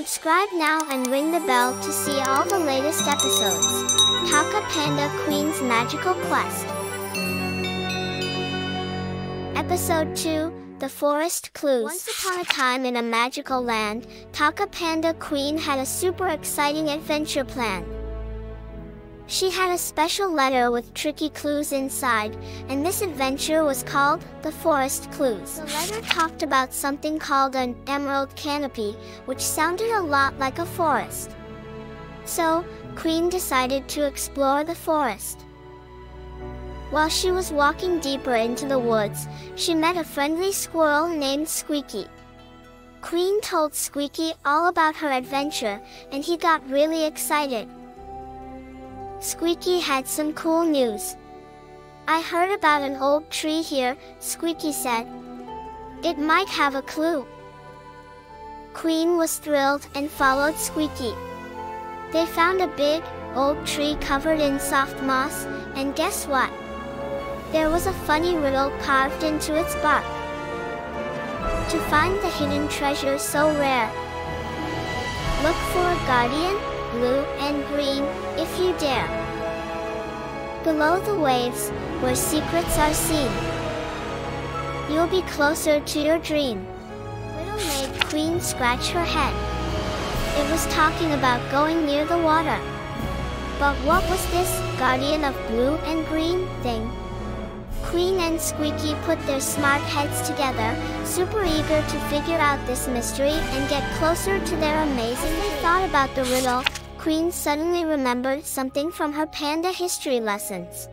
Subscribe now and ring the bell to see all the latest episodes. Toca Panda Queen's Magical Quest. Episode 2 The Forest Clues. Once upon a time in a magical land, Toca Panda Queen had a super exciting adventure plan. She had a special letter with tricky clues inside, and this adventure was called The Forest Clues. The letter talked about something called an emerald canopy, which sounded a lot like a forest. So, Queen decided to explore the forest. While she was walking deeper into the woods, she met a friendly squirrel named Squeaky. Queen told Squeaky all about her adventure, and he got really excited. Squeaky had some cool news. I heard about an old tree here, Squeaky said. It might have a clue. Queen was thrilled and followed Squeaky. They found a big, old tree covered in soft moss, and guess what? There was a funny riddle carved into its bark. To find the hidden treasure so rare, look for a guardian, blue and green, if you dare. Below the waves, where secrets are seen, you'll be closer to your dream. Little made Queen scratch her head. It was talking about going near the water. But what was this guardian of blue and green thing? Queen and Squeaky put their smart heads together, super eager to figure out this mystery and get closer to their amazing. Thought about the riddle, Queen suddenly remembered something from her panda history lessons.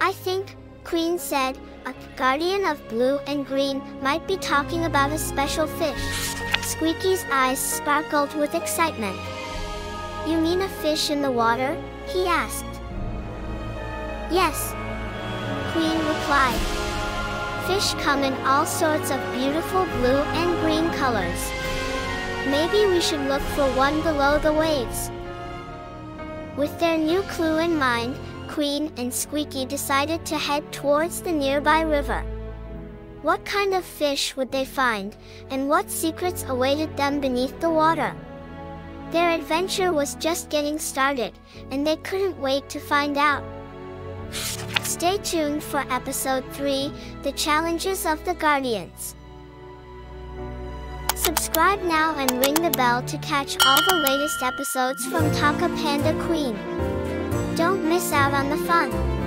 I think, Queen said, a guardian of blue and green might be talking about a special fish. Squeaky's eyes sparkled with excitement. You mean a fish in the water? he asked. Yes, Queen replied. Fish come in all sorts of beautiful blue and green colors. Maybe we should look for one below the waves. With their new clue in mind, Queen and Squeaky decided to head towards the nearby river. What kind of fish would they find, and what secrets awaited them beneath the water? Their adventure was just getting started, and they couldn't wait to find out. Stay tuned for episode 3 The Challenges of the Guardians. Subscribe now and ring the bell to catch all the latest episodes from Toca Panda Queen. Don't miss out on the fun.